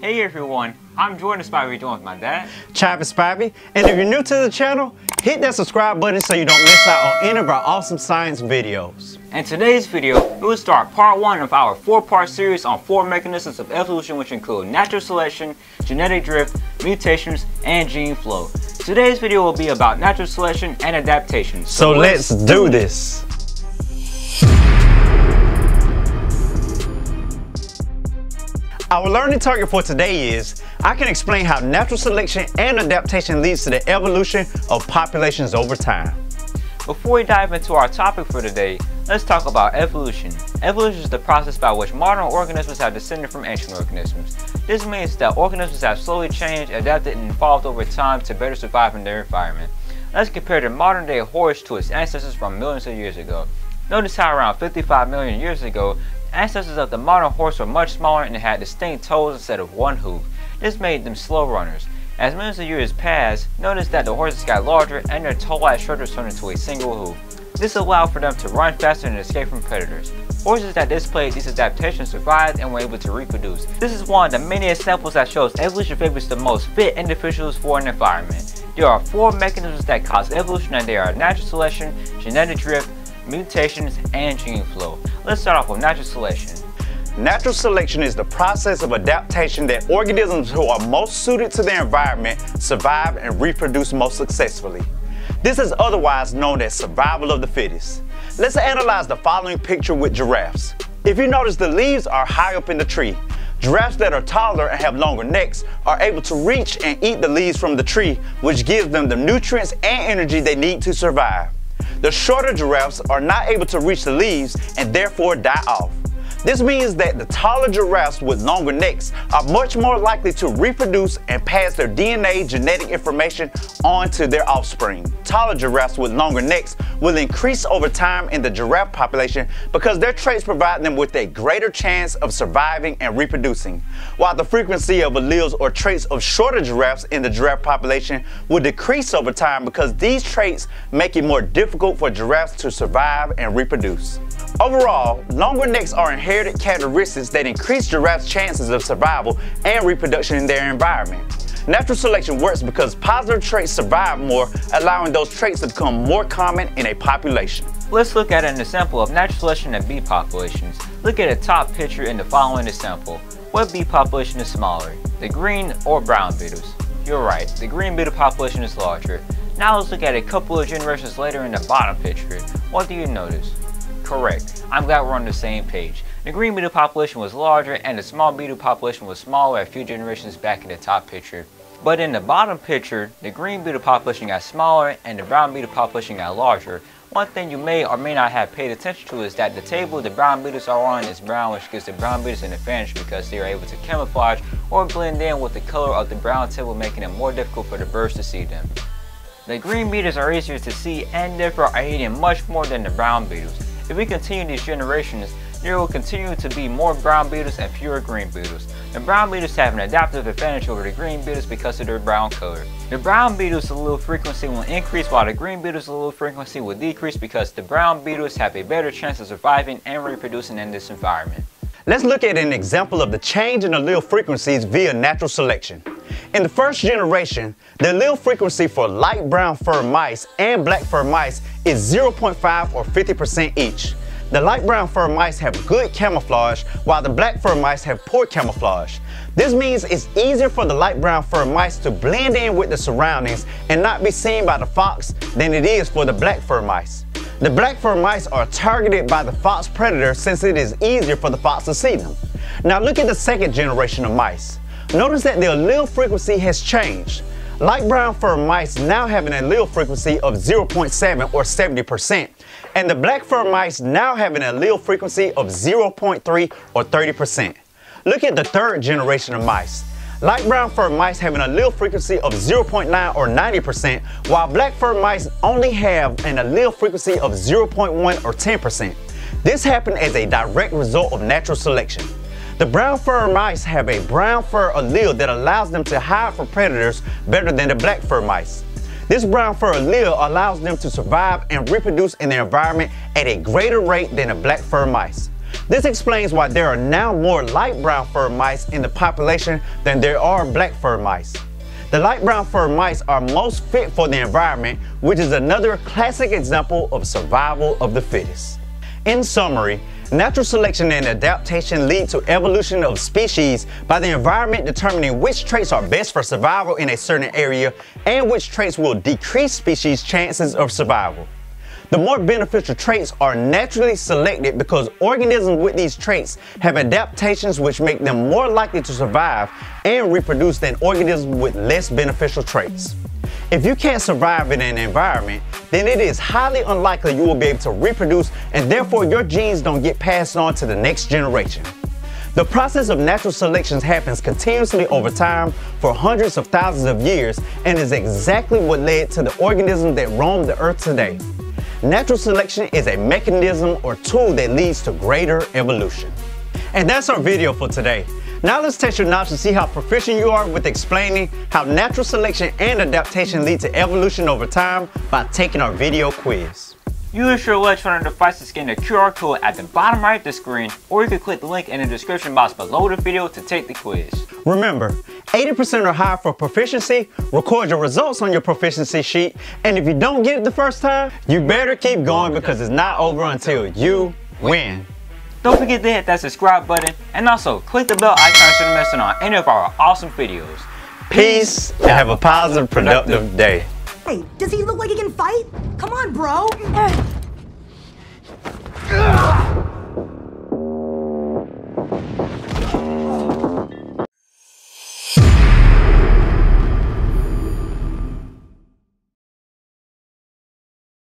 Hey everyone, I'm Jordan Spivey doing with my dad. Chivas Spivey. And if you're new to the channel, hit that subscribe button so you don't miss out on any of our awesome science videos. In today's video, we will start part one of our four-part series on four mechanisms of evolution which include natural selection, genetic drift, mutations, and gene flow. Today's video will be about natural selection and adaptation. So, so let's, let's do this. Our learning target for today is, I can explain how natural selection and adaptation leads to the evolution of populations over time. Before we dive into our topic for today, let's talk about evolution. Evolution is the process by which modern organisms have descended from ancient organisms. This means that organisms have slowly changed, adapted, and evolved over time to better survive in their environment. Let's compare the modern day horse to its ancestors from millions of years ago. Notice how around 55 million years ago, Ancestors of the modern horse were much smaller and had distinct toes instead of one hoof. This made them slow runners. As millions of years passed, notice that the horses got larger and their toe-like shoulders turned into a single hoof. This allowed for them to run faster and escape from predators. Horses that displayed these adaptations survived and were able to reproduce. This is one of the many examples that shows evolution favors the most fit individuals for an environment. There are four mechanisms that cause evolution and they are natural selection, genetic drift, mutations, and gene flow. Let's start off with natural selection. Natural selection is the process of adaptation that organisms who are most suited to their environment survive and reproduce most successfully. This is otherwise known as survival of the fittest. Let's analyze the following picture with giraffes. If you notice the leaves are high up in the tree, Giraffes that are taller and have longer necks are able to reach and eat the leaves from the tree, which gives them the nutrients and energy they need to survive. The shorter giraffes are not able to reach the leaves and therefore die off. This means that the taller giraffes with longer necks are much more likely to reproduce and pass their DNA genetic information on to their offspring. Taller giraffes with longer necks will increase over time in the giraffe population because their traits provide them with a greater chance of surviving and reproducing, while the frequency of alleles or traits of shorter giraffes in the giraffe population will decrease over time because these traits make it more difficult for giraffes to survive and reproduce. Overall, longer necks are inherited characteristics that increase giraffes' chances of survival and reproduction in their environment. Natural selection works because positive traits survive more, allowing those traits to become more common in a population. Let's look at an example of natural selection in bee populations. Look at the top picture in the following example. What bee population is smaller, the green or brown beetles? You're right, the green beetle population is larger. Now let's look at a couple of generations later in the bottom picture. What do you notice? Correct. I'm glad we're on the same page. The green beetle population was larger and the small beetle population was smaller a few generations back in the top picture. But in the bottom picture, the green beetle population got smaller and the brown beetle population got larger. One thing you may or may not have paid attention to is that the table the brown beetles are on is brown which gives the brown beetles an advantage because they are able to camouflage or blend in with the color of the brown table making it more difficult for the birds to see them. The green beetles are easier to see and therefore are eating much more than the brown beetles. If we continue these generations, there will continue to be more brown beetles and fewer green beetles. The brown beetles have an adaptive advantage over the green beetles because of their brown color. The brown beetles' allele frequency will increase while the green beetles' allele frequency will decrease because the brown beetles have a better chance of surviving and reproducing in this environment. Let's look at an example of the change in allele frequencies via natural selection. In the first generation, the allele frequency for light brown fur mice and black fur mice is 0.5 or 50% each. The light brown fur mice have good camouflage while the black fur mice have poor camouflage. This means it's easier for the light brown fur mice to blend in with the surroundings and not be seen by the fox than it is for the black fur mice. The black fur mice are targeted by the fox predator since it is easier for the fox to see them. Now look at the second generation of mice. Notice that the allele frequency has changed. Light brown fur mice now have an allele frequency of 0.7 or 70%, and the black fur mice now have an allele frequency of 0.3 or 30%. Look at the third generation of mice. Light brown fur mice have an allele frequency of 0.9 or 90%, while black fur mice only have an allele frequency of 0.1 or 10%. This happened as a direct result of natural selection. The brown fur mice have a brown fur allele that allows them to hide from predators better than the black fur mice. This brown fur allele allows them to survive and reproduce in their environment at a greater rate than the black fur mice. This explains why there are now more light brown fur mice in the population than there are black fur mice. The light brown fur mice are most fit for the environment, which is another classic example of survival of the fittest. In summary, natural selection and adaptation lead to evolution of species by the environment determining which traits are best for survival in a certain area and which traits will decrease species' chances of survival. The more beneficial traits are naturally selected because organisms with these traits have adaptations which make them more likely to survive and reproduce than organisms with less beneficial traits. If you can't survive in an environment, then it is highly unlikely you will be able to reproduce and therefore your genes don't get passed on to the next generation. The process of natural selection happens continuously over time for hundreds of thousands of years and is exactly what led to the organisms that roam the earth today. Natural selection is a mechanism or tool that leads to greater evolution. And that's our video for today. Now let's test your knowledge to see how proficient you are with explaining how natural selection and adaptation lead to evolution over time by taking our video quiz. Use your electronic device to scan the QR code at the bottom right of the screen, or you can click the link in the description box below the video to take the quiz. Remember, 80% or higher for proficiency, record your results on your proficiency sheet, and if you don't get it the first time, you better keep going because it's not over until you win. Don't forget to hit that subscribe button, and also click the bell icon so you don't miss out on any of our awesome videos. Peace, and have a positive, productive day. Hey, does he look like he can fight? Come on, bro. Eh.